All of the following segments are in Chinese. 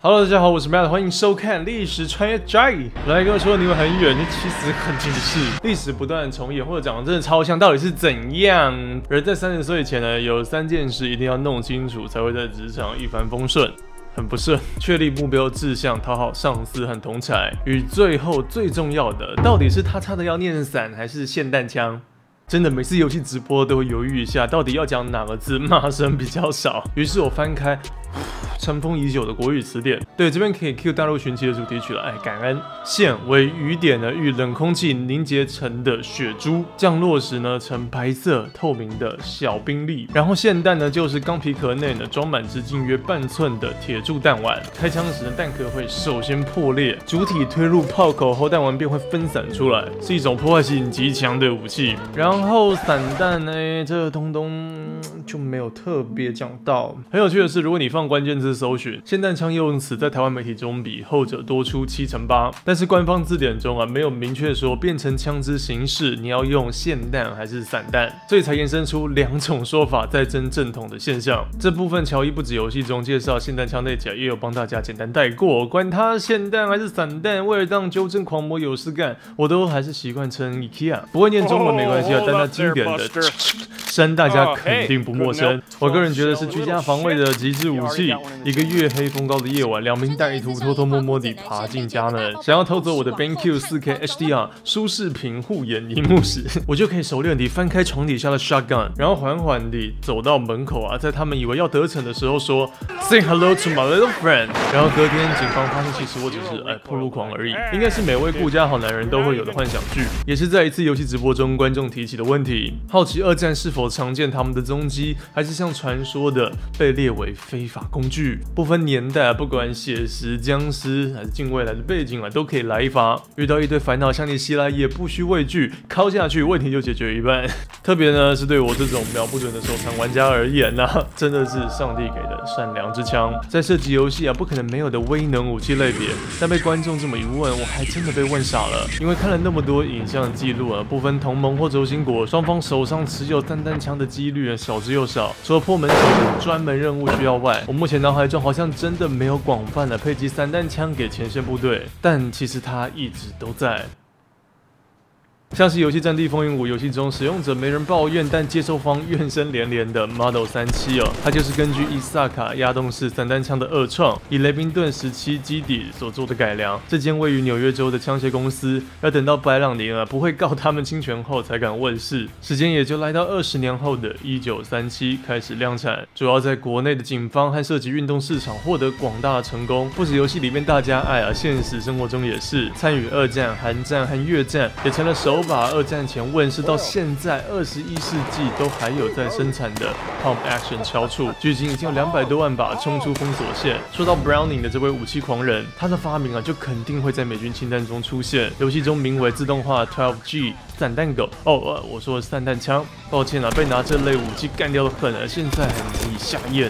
Hello，大家好，我是 Matt，欢迎收看历史穿越 J。来跟我说你们很远，你其实很近的事。历史不断重演，或者讲的真的超像，到底是怎样？人在三十岁前呢，有三件事一定要弄清楚，才会在职场一帆风顺。很不顺，确立目标志向，讨好上司和同才，与最后最重要的，到底是他差的要念伞，还是霰弹枪？真的每次游戏直播都会犹豫一下，到底要讲哪个字，骂声比较少。于是我翻开。尘封已久的国语词典，对这边可以 Q 大陆寻奇的主题曲了。哎，感恩线为雨点呢，遇冷空气凝结成的雪珠，降落时呢呈白色透明的小冰粒。然后霰弹呢就是钢皮壳内呢装满直径约半寸的铁柱弹丸，开枪时呢弹壳会首先破裂，主体推入炮口后弹丸便会分散出来，是一种破坏性极强的武器。然后后散弹呢，这东东就没有特别讲到。很有趣的是，如果你放关键字搜寻霰弹枪用词，在台湾媒体中比后者多出七成八，但是官方字典中啊没有明确说变成枪支形式你要用霰弹还是散弹，所以才延伸出两种说法在争正统的现象。这部分乔伊不止游戏中介绍霰弹枪内甲，也有帮大家简单带过，管它霰弹还是散弹，为了让纠正狂魔有事干，我都还是习惯称 IKEA。不会念中文没关系啊，但它经典的 声大家肯定不陌生。我个人觉得是居家防卫的极致武器。一个月黑风高的夜晚，两名歹徒偷偷摸摸地爬进家门，想要偷走我的 BenQ 4K HDR 舒适屏护眼荧幕时，我就可以熟练地翻开床底下的 shotgun，然后缓缓地走到门口啊，在他们以为要得逞的时候说 Say hello to my little friend。然后隔天警方发现其实我只是哎破路狂而已，应该是每位顾家好男人都会有的幻想剧，也是在一次游戏直播中观众提起的问题，好奇二战是否所常见他们的踪迹，还是像传说的被列为非法工具。不分年代，不管写实、僵尸还是近未来的背景啊，都可以来一发。遇到一堆烦恼向你袭来，也不需畏惧，敲下去问题就解决一半。特别呢，是对我这种瞄不准的手残玩家而言呢，真的是上帝给的善良之枪。在射击游戏啊，不可能没有的威能武器类别，但被观众这么一问，我还真的被问傻了。因为看了那么多影像记录啊，不分同盟或轴心国，双方手上持有散弹枪的几率少之又少。除了破门手的专门任务需要外，我目前。脑海中好像真的没有广泛的配给散弹枪给前线部队，但其实它一直都在。像是游戏《战地风云五》游戏中使用者没人抱怨，但接收方怨声连连的 Model 三七哦，它就是根据伊萨卡压动式散弹枪的二创，以雷宾顿十七基底所做的改良。这间位于纽约州的枪械公司，要等到白朗宁啊不会告他们侵权后才敢问世，时间也就来到二十年后的一九三七开始量产，主要在国内的警方和射击运动市场获得广大的成功。不止游戏里面大家爱啊，现实生活中也是，参与二战、韩战和越战也成了首。都把二战前问世到现在二十一世纪都还有在生产的 Pump Action 敲处，距今已经有两百多万把冲出封锁线。说到 Browning 的这位武器狂人，他的发明啊就肯定会在美军清单中出现。游戏中名为自动化 12G 散弹狗哦，我说的是散弹枪，抱歉啊，被拿这类武器干掉的粉儿，现在很难以下咽。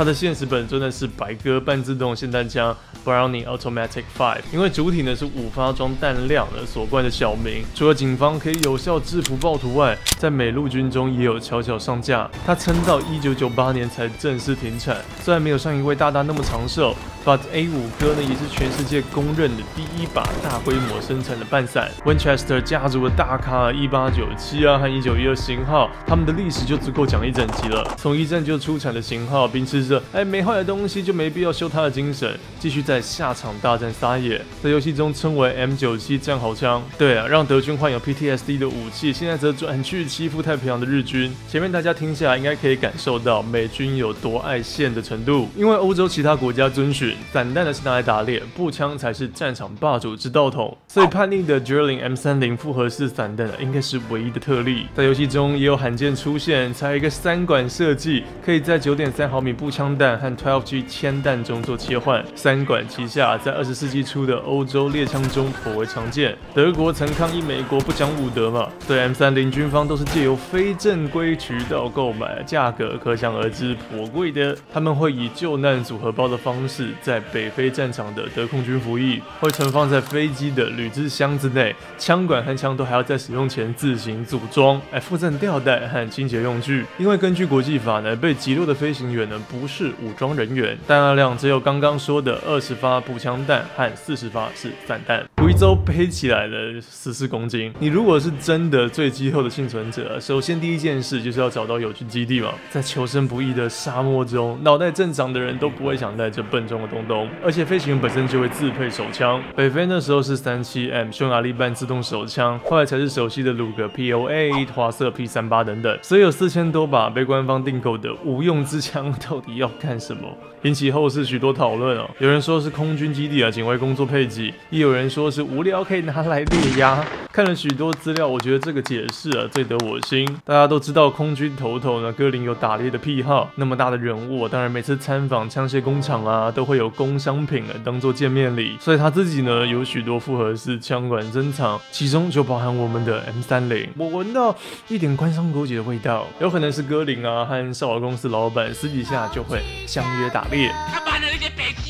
它的现实本真的是白鸽半自动霰弹枪。Browning Automatic Five，因为主体呢是五发装弹量的所冠的小名，除了警方可以有效制服暴徒外，在美陆军中也有悄悄上架。它撑到一九九八年才正式停产，虽然没有上一位大大那么长寿，But A 五哥呢也是全世界公认的第一把大规模生产的半伞。Winchester 家族的大咖一八九七啊和一九一二型号，他们的历史就足够讲一整集了。从一战就出产的型号，秉持着哎没坏的东西就没必要修它的精神，继续。在下场大战撒野，在游戏中称为 M97 战壕枪。对啊，让德军患有 PTSD 的武器，现在则转去欺负太平洋的日军。前面大家听下来，应该可以感受到美军有多爱线的程度。因为欧洲其他国家遵循散弹的是拿来打猎，步枪才是战场霸主之道统，所以叛逆的 Drilling M30 复合式散弹呢应该是唯一的特例。在游戏中也有罕见出现，才一个三管设计，可以在9.3毫米步枪弹和 12G 铅弹中做切换。三管。旗下在二十世纪初的欧洲猎枪中颇为常见。德国曾抗议美国不讲武德嘛？对 M 三零军方都是借由非正规渠道购买，价格可想而知颇贵的。他们会以救难组合包的方式在北非战场的德空军服役，会存放在飞机的铝制箱子内。枪管和枪都还要在使用前自行组装，哎，附赠吊带和清洁用具。因为根据国际法呢，被击落的飞行员呢不是武装人员，弹药量只有刚刚说的二十发步枪弹和四十发是散弹。贵州背起来了十四公斤。你如果是真的最饥后的幸存者，首先第一件事就是要找到有机基地嘛。在求生不易的沙漠中，脑袋正常的人都不会想带这笨重的东东，而且飞行员本身就会自配手枪。北非那时候是三七 M 匈牙利半自动手枪，后来才是熟悉的鲁格 POA、华瑟 P 三八等等。所以有四千多把被官方订购的无用之枪，到底要干什么？引起后世许多讨论哦。有人说是空军基地啊，警卫工作配给；亦有人说是无聊可以拿来猎鸭。看了许多资料，我觉得这个解释啊最得我心。大家都知道空军头头呢，戈林有打猎的癖好，那么大的人物，当然每次参访枪械工厂啊，都会有工商品啊当做见面礼，所以他自己呢有许多复合式枪管珍藏，其中就包含我们的 M 三零。我闻到一点官商勾结的味道，有可能是歌林啊和少华公司老板私底下就会相约打猎。他妈的，有点北极。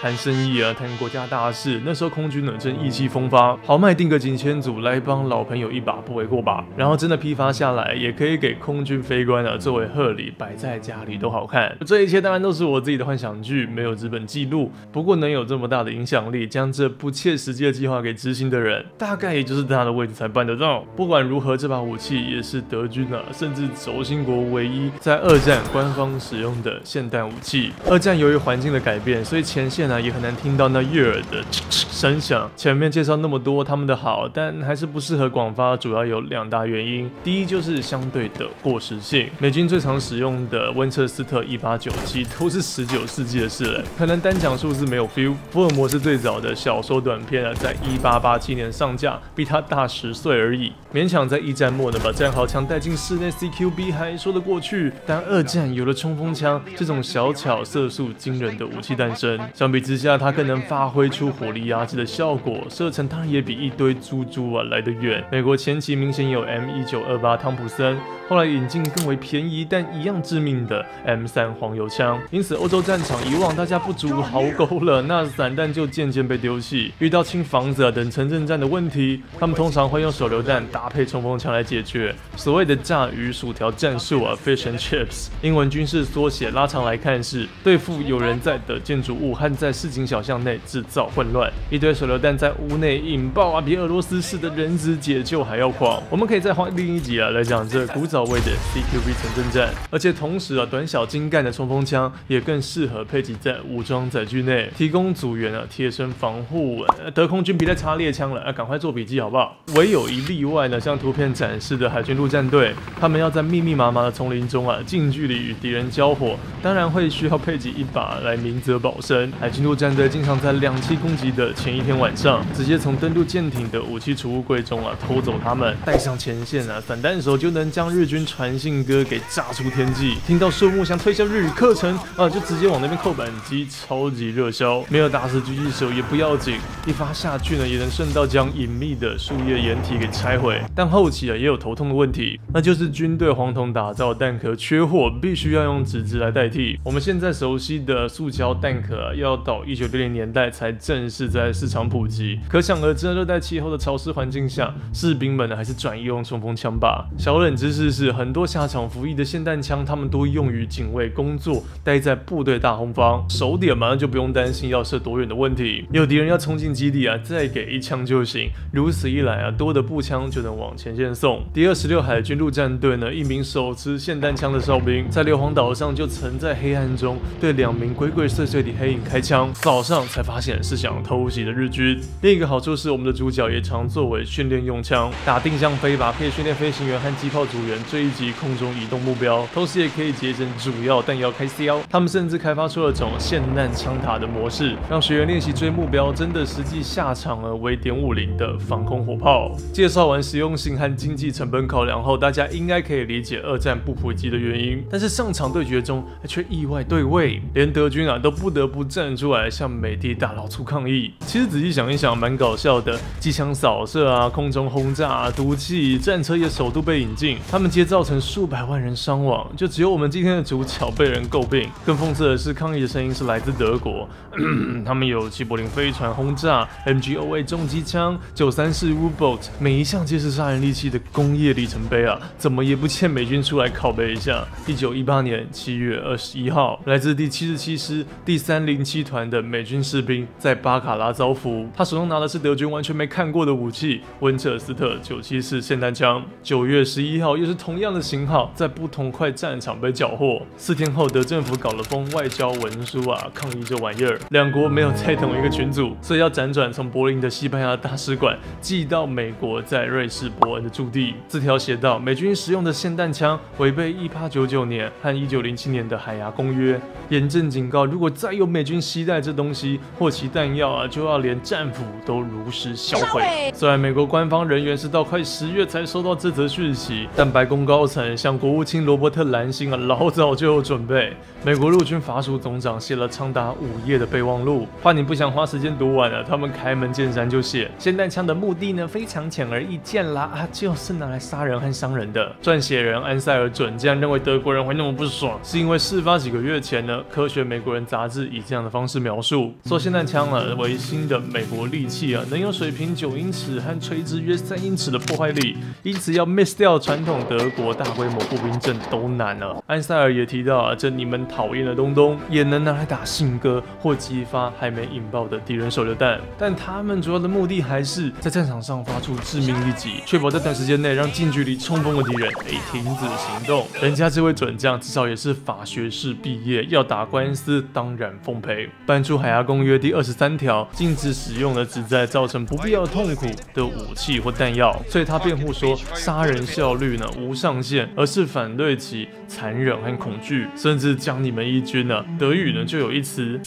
谈生意啊，谈国家大事。那时候空军呢正意气风发，豪迈定个几千组来帮老朋友一把，不为过吧？然后真的批发下来，也可以给空军飞官啊作为贺礼，摆在家里都好看。这一切当然都是我自己的幻想剧，没有资本记录。不过能有这么大的影响力，将这不切实际的计划给执行的人，大概也就是他的位置才办得到。不管如何，这把武器也是德军啊，甚至轴心国唯一在二战官方使用的现代武器。二战由于环境的改变，所以前线。那也很难听到那悦耳的 声响。前面介绍那么多他们的好，但还是不适合广发，主要有两大原因。第一就是相对的过时性。美军最常使用的温彻斯特一八九七都是十九世纪的事了，可能单讲数字没有 feel。福尔摩斯最早的小说短片啊，在一八八七年上架，比他大十岁而已，勉强在一战末能把战壕枪带进室内 CQB 还说得过去。但二战有了冲锋枪这种小巧色素惊人的武器诞生，相比。之下，它更能发挥出火力压制的效果，射程当然也比一堆猪猪啊来得远。美国前期明显有 M 一九二八汤普森，后来引进更为便宜但一样致命的 M 三黄油枪，因此欧洲战场以往大家不足壕沟了，那散弹就渐渐被丢弃。遇到清房子啊等城镇战的问题，他们通常会用手榴弹搭配冲锋枪来解决。所谓的炸鱼薯条战术啊，Fish and Chips，英文军事缩写，拉长来看是对付有人在的建筑物和在市井小巷内制造混乱，一堆手榴弹在屋内引爆啊，比俄罗斯式的人质解救还要狂。我们可以再换另一集啊来讲这古早味的 CQB 城镇战，而且同时啊，短小精干的冲锋枪也更适合配给在武装载具内，提供组员啊贴身防护。德空军别再插猎枪了啊，赶快做笔记好不好？唯有一例外呢，像图片展示的海军陆战队，他们要在密密麻麻的丛林中啊，近距离与敌人交火，当然会需要配给一把来明哲保身。海军。陆战队经常在两栖攻击的前一天晚上，直接从登陆舰艇的武器储物柜中啊偷走他们，带上前线啊，散弹手就能将日军传信歌给炸出天际。听到树木想推销日语课程啊，就直接往那边扣扳机，超级热销。没有打死狙击手也不要紧，一发下去呢，也能顺道将隐秘的树叶掩体给拆毁。但后期啊，也有头痛的问题，那就是军队黄铜打造弹壳缺货，必须要用纸质来代替。我们现在熟悉的塑胶弹壳要。到一九六零年代才正式在市场普及，可想而知，热带气候的潮湿环境下，士兵们还是转移用冲锋枪吧。小冷知识是，很多下场服役的霰弹枪，他们都用于警卫工作，待在部队大后方，守点嘛，就不用担心要射多远的问题。有敌人要冲进基地啊，再给一枪就行。如此一来啊，多的步枪就能往前线送。第二十六海军陆战队呢，一名手持霰弹枪的哨兵，在硫磺岛上就曾在黑暗中对两名鬼鬼祟祟的黑影开枪。枪早上才发现是想偷袭的日军。另一个好处是，我们的主角也常作为训练用枪，打定向飞靶可以训练飞行员和机炮组员追击空中移动目标，同时也可以节省主要弹药开销。他们甚至开发出了种霰弹枪塔的模式，让学员练习追目标，真的实际下场了为点五零的防空火炮。介绍完实用性和经济成本考量后，大家应该可以理解二战不普及的原因。但是上场对决中却意外对位，连德军啊都不得不站出。来向美帝大佬出抗议。其实仔细想一想，蛮搞笑的，机枪扫射啊，空中轰炸、啊，毒气，战车也首度被引进，他们皆造成数百万人伤亡，就只有我们今天的主角被人诟病。更讽刺的是，抗议的声音是来自德国，他们有齐柏林飞船轰炸、MGOA 重机枪、九三式 U-boat，每一项皆是杀人利器的工业里程碑啊，怎么也不欠美军出来拷贝一下。一九一八年七月二十一号，来自第七十七师第三零七团的美军士兵在巴卡拉遭俘，他手中拿的是德军完全没看过的武器——温彻斯特九七式霰弹枪。九月十一号，又是同样的型号，在不同块战场被缴获。四天后，德政府搞了封外交文书啊，抗议这玩意儿。两国没有在同一个群组，所以要辗转从柏林的西班牙大使馆寄到美国在瑞士伯恩的驻地。字条写道：美军使用的霰弹枪违背一八九九年和一九零七年的海牙公约，严正警告，如果再有美军袭携带这东西或其弹药啊，就要连战俘都如实销毁。虽然美国官方人员是到快十月才收到这则讯息，但白宫高层向国务卿罗伯特兰辛啊老早就有准备。美国陆军法属总长写了长达五页的备忘录，怕你不想花时间读完了，他们开门见山就写：霰弹枪的目的呢非常显而易见啦啊，就是拿来杀人和伤人的。撰写人安塞尔准竟然认为德国人会那么不爽，是因为事发几个月前呢，科学美国人杂志以这样的方式是描述，说霰弹枪啊为新的美国利器啊，能有水平九英尺和垂直约三英尺的破坏力，因此要 miss 掉传统德国大规模步兵阵都难了。安塞尔也提到啊，这你们。讨厌的东东也能拿来打信鸽或激发还没引爆的敌人手榴弹，但他们主要的目的还是在战场上发出致命一击，确保在短时间内让近距离冲锋的敌人诶 停止行动。人家这位准将至少也是法学士毕业，要打官司当然奉陪。搬出海牙公约第二十三条，禁止使用了旨在造成不必要痛苦的武器或弹药，所以他辩护说杀人效率呢无上限，而是反对其残忍和恐惧，甚至将。你们一军呢？德语呢就有一词，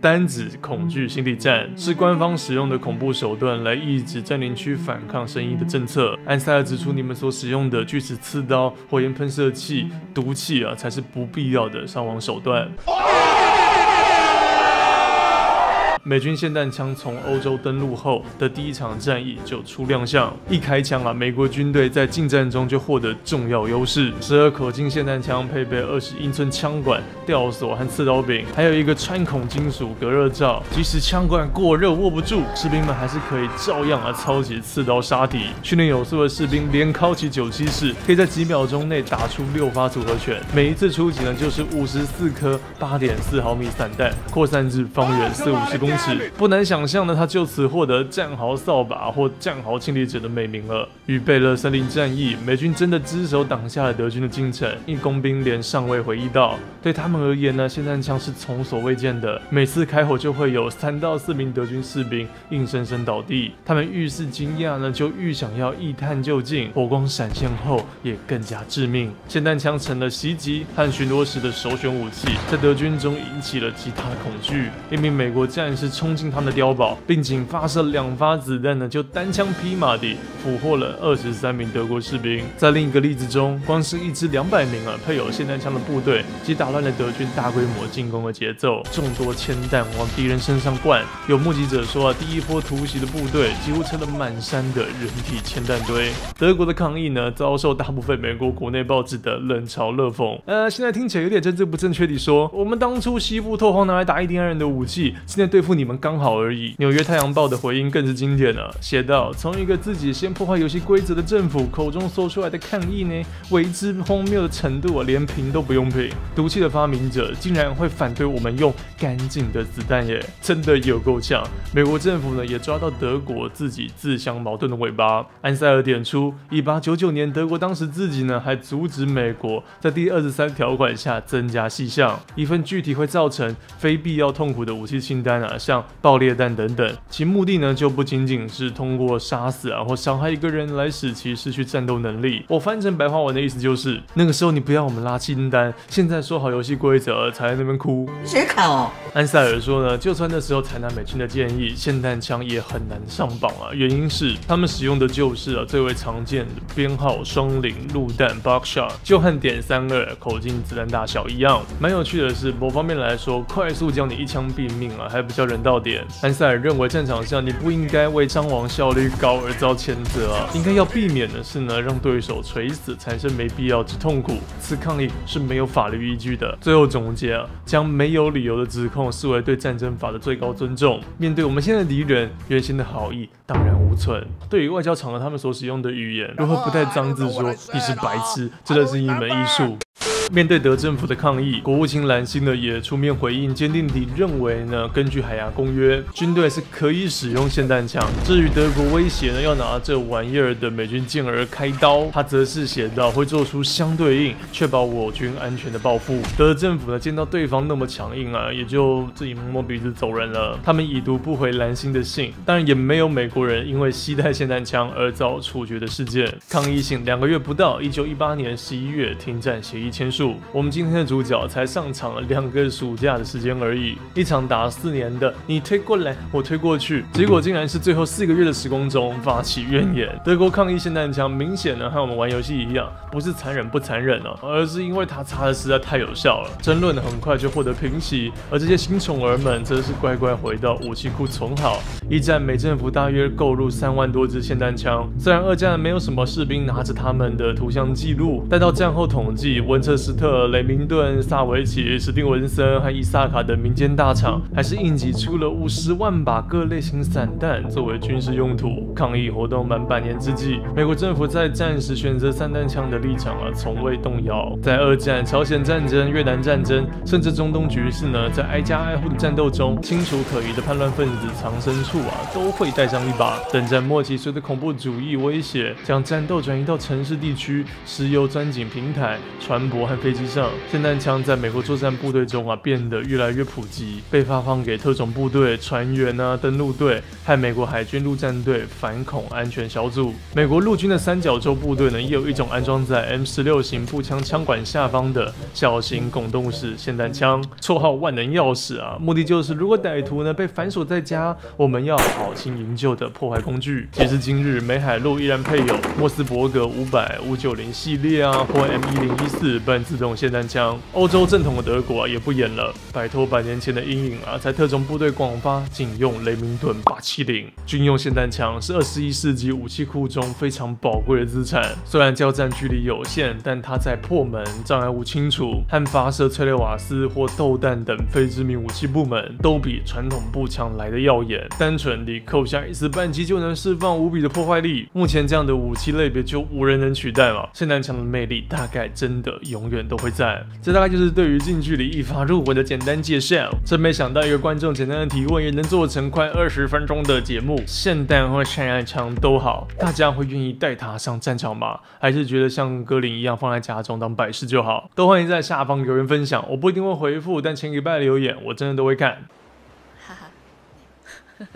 单指恐惧心理战，是官方使用的恐怖手段来抑制占领区反抗声音的政策。安塞尔指出，你们所使用的锯齿、刺刀、火焰喷射器、毒气啊，才是不必要的伤亡手段。美军霰弹枪从欧洲登陆后的第一场战役就初亮相，一开枪啊，美国军队在近战中就获得重要优势。十二口径霰弹枪配备二十英寸枪管、吊索和刺刀柄，还有一个穿孔金属隔热罩，即使枪管过热握不住，士兵们还是可以照样啊操起刺刀杀敌。训练有素的士兵连敲起九七式，可以在几秒钟内打出六发组合拳，每一次出击呢就是五十四颗八点四毫米散弹，扩散至方圆四五十公。不难想象呢，他就此获得战壕扫把或战壕清理者的美名了。与贝勒森林战役，美军真的只手挡下了德军的进程。一工兵连尚未回忆到，对他们而言呢，霰弹枪是从所未见的。每次开火就会有三到四名德军士兵硬生生倒地。他们愈是惊讶呢，就愈想要一探究竟。火光闪现后，也更加致命。霰弹枪成了袭击和巡逻时的首选武器，在德军中引起了极大的恐惧。一名美国战士。冲进他们的碉堡，并仅发射两发子弹呢，就单枪匹马地俘获了二十三名德国士兵。在另一个例子中，光是一支两百名啊配有霰弹枪的部队，即打乱了德军大规模进攻的节奏。众多铅弹往敌人身上灌，有目击者说啊，第一波突袭的部队几乎成了满山的人体铅弹堆。德国的抗议呢，遭受大部分美国国内报纸的冷嘲热讽。呃，现在听起来有点政治不正确地说，我们当初西部拓荒拿来打印第安人的武器，现在对付。你们刚好而已。纽约太阳报的回应更是经典了，写道：“从一个自己先破坏游戏规则的政府口中说出来的抗议呢，为之荒谬的程度啊，连评都不用评。毒气的发明者竟然会反对我们用干净的子弹耶，真的有够呛。美国政府呢，也抓到德国自己自相矛盾的尾巴。安塞尔点出，一八九九年德国当时自己呢，还阻止美国在第二十三条款下增加细项，一份具体会造成非必要痛苦的武器清单啊。”像爆裂弹等等，其目的呢就不仅仅是通过杀死啊或伤害一个人来使其失去战斗能力。我翻成白话文的意思就是，那个时候你不要我们拉清单，现在说好游戏规则才在那边哭。谁看哦？安塞尔说呢，就算那时候采纳美军的建议，霰弹枪也很难上榜啊。原因是他们使用的就是啊最为常见的编号双零陆弹 buckshot，就和点三二口径子弹大小一样。蛮有趣的是，某方面来说，快速将你一枪毙命啊，还比较人道点。安塞尔认为战场上你不应该为伤亡效率高而遭谴责啊，应该要避免的是呢，让对手垂死，产生没必要之痛苦。此抗议是没有法律依据的。最后总结啊，将没有理由的指控视为对战争法的最高尊重。面对我们现在的敌人，原先的好意当然无存。对于外交场合他们所使用的语言，如何不带脏字说你是白痴，真的是一门艺术。面对德政府的抗议，国务卿兰辛呢也出面回应，坚定地认为呢，根据海牙公约，军队是可以使用霰弹枪。至于德国威胁呢要拿这玩意儿的美军健儿开刀，他则是写道会做出相对应，确保我军安全的报复。德政府呢见到对方那么强硬啊，也就自己摸摸鼻子走人了。他们已读不回兰辛的信，当然也没有美国人因为携带霰弹枪而遭处决的事件。抗议信两个月不到，一九一八年十一月停战协议签署。我们今天的主角才上场了两个暑假的时间而已，一场打了四年的，你推过来，我推过去，结果竟然是最后四个月的时光中发起怨言。德国抗议霰弹枪，明显呢和我们玩游戏一样，不是残忍不残忍哦，而是因为它擦的实在太有效了。争论很快就获得平息，而这些新宠儿们则是乖乖回到武器库存好。一战，美政府大约购入三万多支霰弹枪，虽然二战没有什么士兵拿着他们的图像记录，但到战后统计，温彻斯斯特、雷明顿、萨维奇、史蒂文森和伊萨卡等民间大厂，还是应急出了五十万把各类型散弹作为军事用途。抗议活动满半年之际，美国政府在战时选择散弹枪的立场啊，从未动摇。在二战、朝鲜战争、越南战争，甚至中东局势呢，在挨家挨户的战斗中，清楚可疑的叛乱分子藏身处啊，都会带上一把。等战末期，随着恐怖主义威胁，将战斗转移到城市地区、石油钻井平台、船舶和飞机上。霰弹枪在美国作战部队中啊，变得越来越普及，被发放给特种部队、船员啊、登陆队和美国海军陆战队反恐安全小组。美国陆军的三角洲部队呢，也有一种安装在 M 十六型步枪枪管下方的小型拱动式霰弹枪，绰号万能钥匙啊，目的就是如果歹徒呢被反锁在家，我们要好心营救的破坏工具。截至今日，美海陆依然配有莫斯伯格五百、五九零系列啊，或 M 一零一四半自动霰弹枪。欧洲正统的德国啊，也不演了，摆脱百年前的阴影啊，在特种部队广发警用雷明顿八七零军用霰弹枪，是二十一世纪武器库中非常宝贵的资产。虽然交战距离有限，但它在破门、障碍物清除和发射催泪瓦斯或豆弹等非致命武器部门，都比传统步枪来的耀眼。单纯地扣下一次扳机就能释放无比的破坏力。目前这样的武器类别就无人能取代了。霰弹枪的魅力大概真的永远都会在。这大概就是对于近距离一发入魂的简单介绍。真没想到一个观众简单的提问也能做成快二十分钟的节目。霰弹或霰弹枪都好，大家会愿意带它上战场吗？还是觉得像歌林一样放在家中当摆饰就好？都欢迎在下方留言分享，我不一定会回复，但前礼拜留言我真的都会看。哈哈。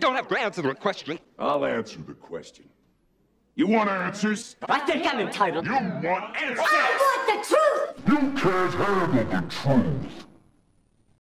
Don't have to answer the question. I'll answer the question. You want answers? I think I'm entitled. You want answers? I want the truth! You can't handle the truth!